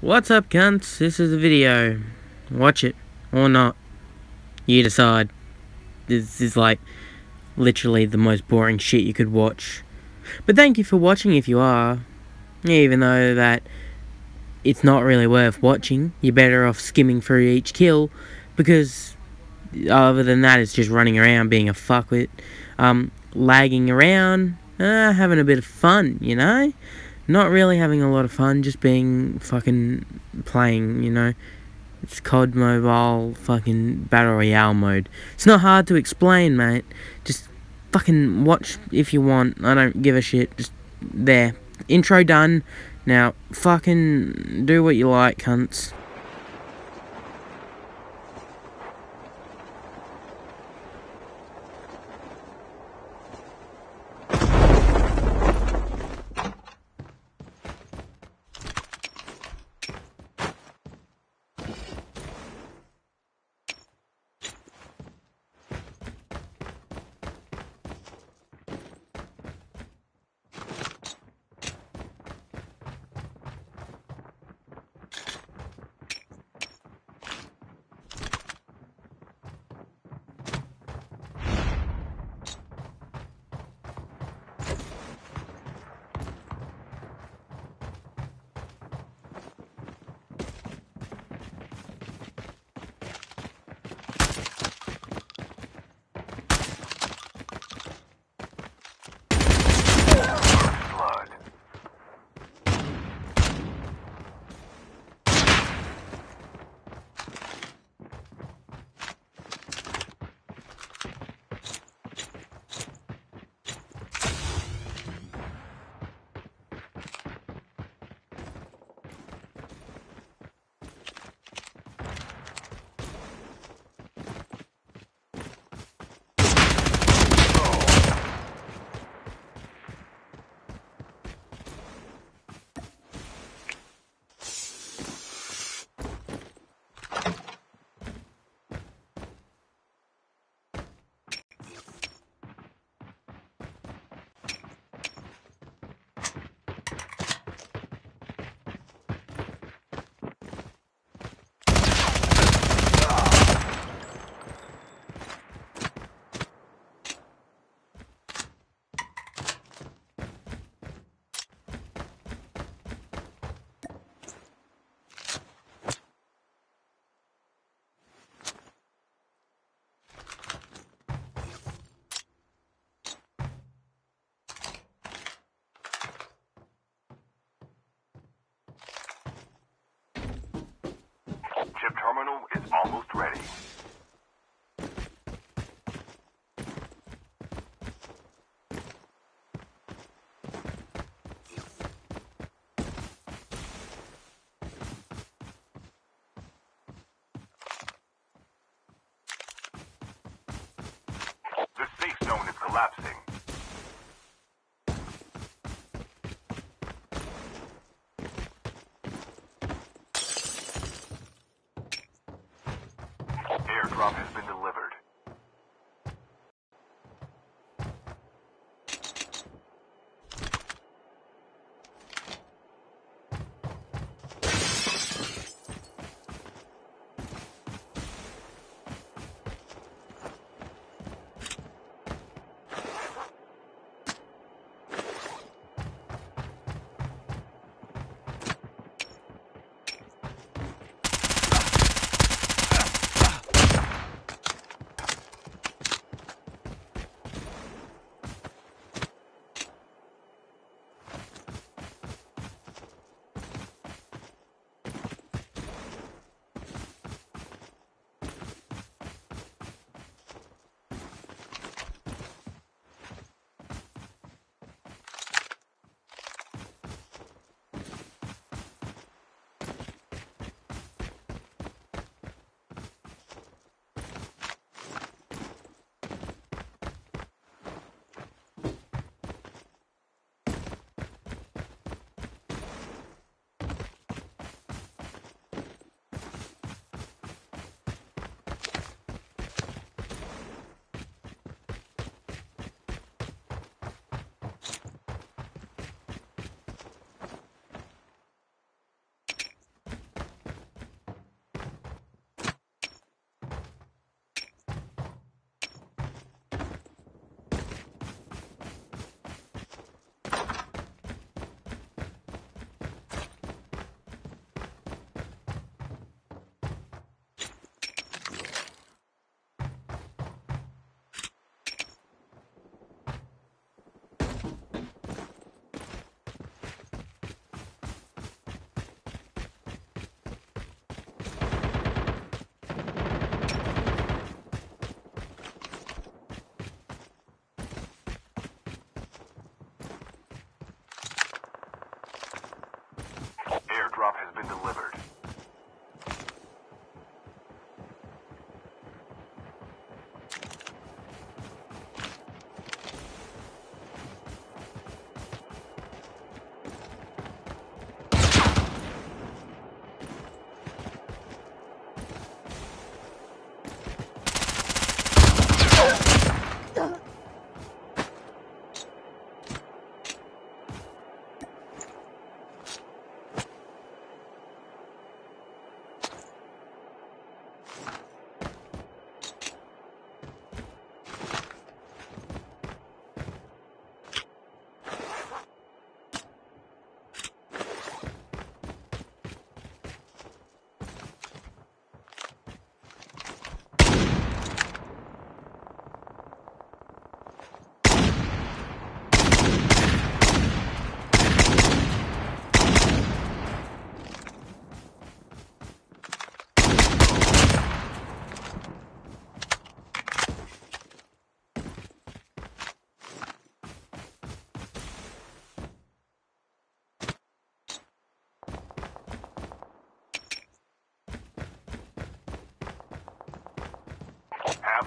What's up, cunts? This is a video. Watch it or not. You decide. This is like literally the most boring shit you could watch. But thank you for watching if you are. Even though that it's not really worth watching. You're better off skimming through each kill because other than that it's just running around being a fuckwit. Um, lagging around, uh, having a bit of fun, you know? Not really having a lot of fun, just being fucking playing, you know? It's COD Mobile fucking Battle Royale mode. It's not hard to explain, mate. Just fucking watch if you want. I don't give a shit. Just there. Intro done. Now, fucking do what you like, cunts. Almost ready.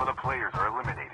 The players are eliminated.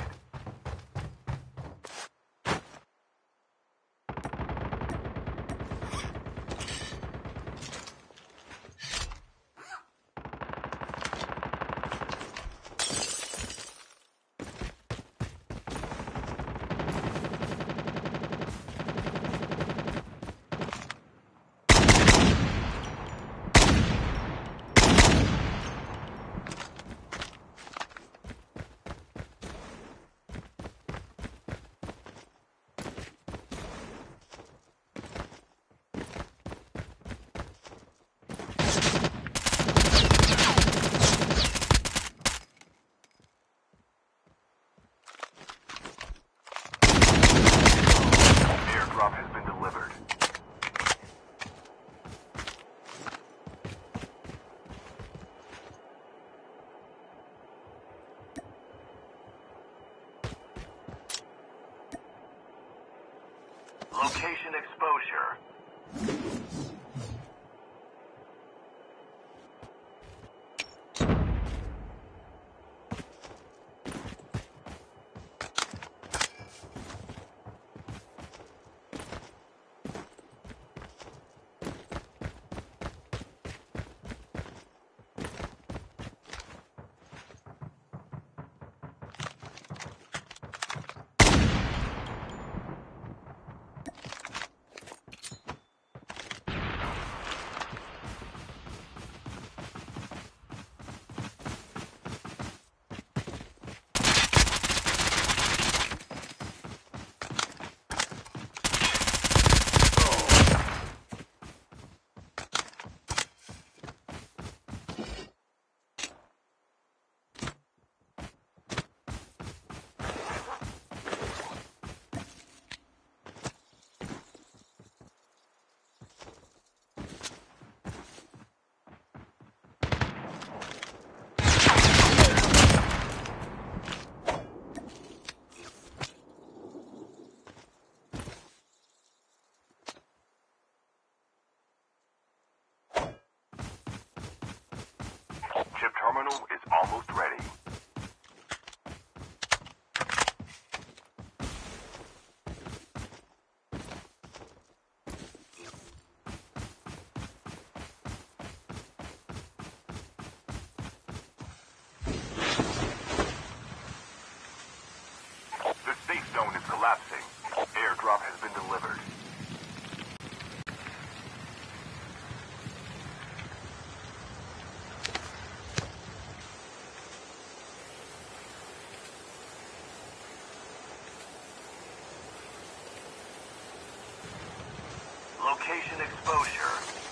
Location exposure.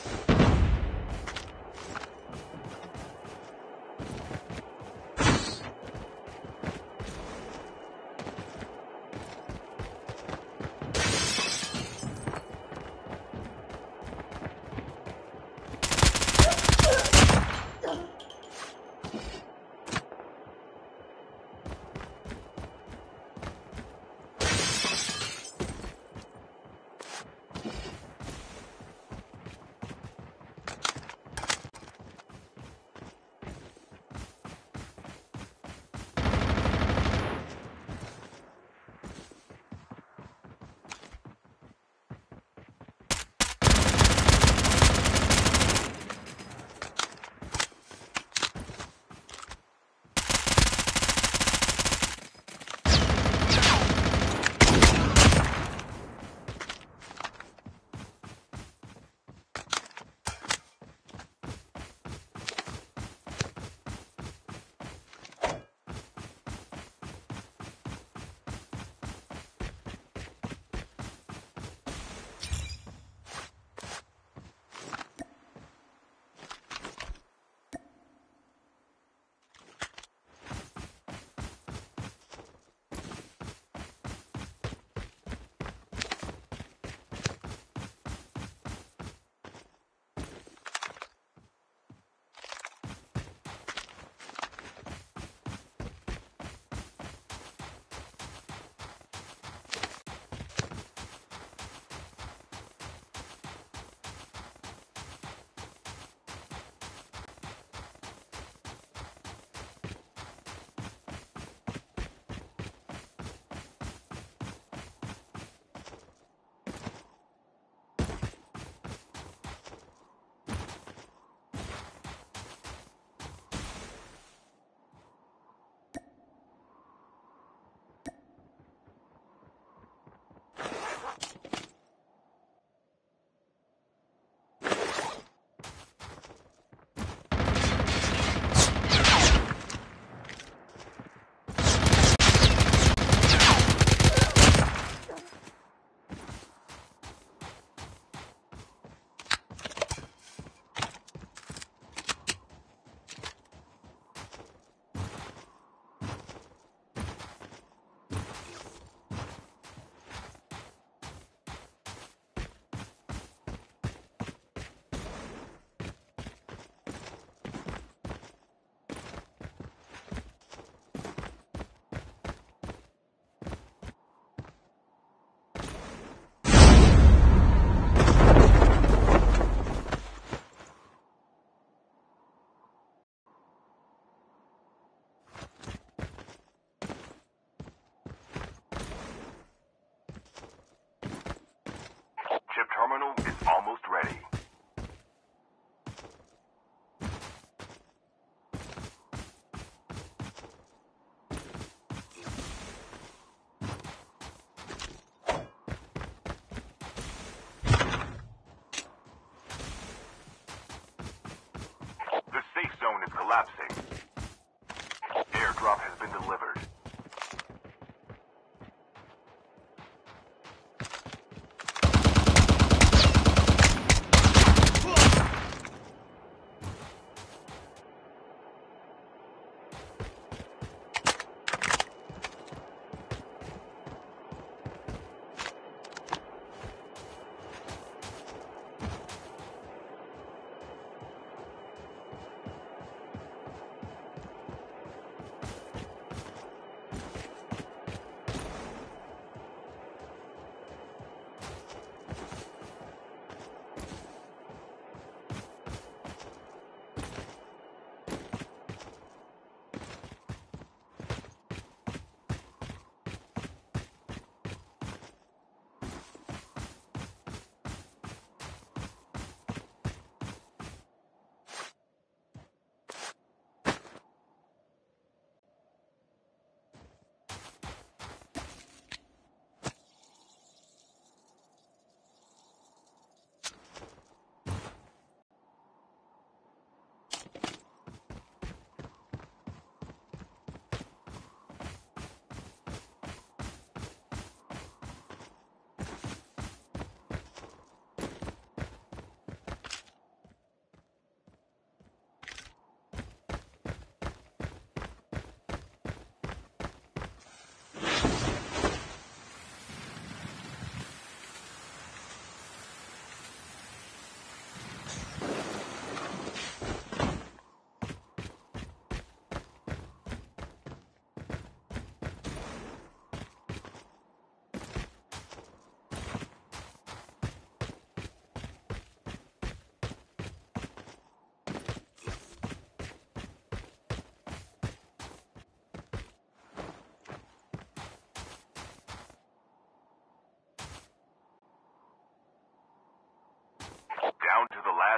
been delivered.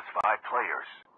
satisfy players.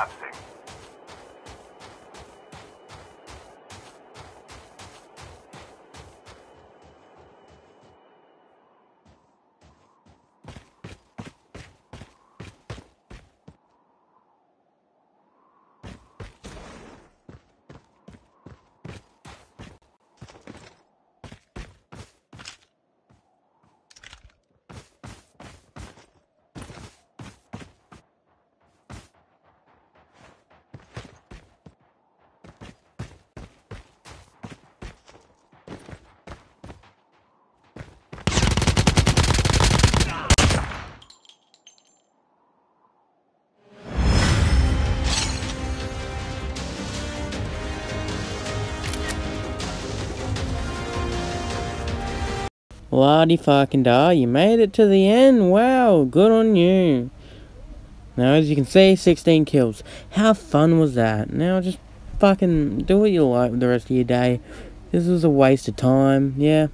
Collapsing. Lottie fucking da, you made it to the end. Wow, good on you. Now, as you can see, 16 kills. How fun was that? Now, just fucking do what you like with the rest of your day. This was a waste of time. Yeah,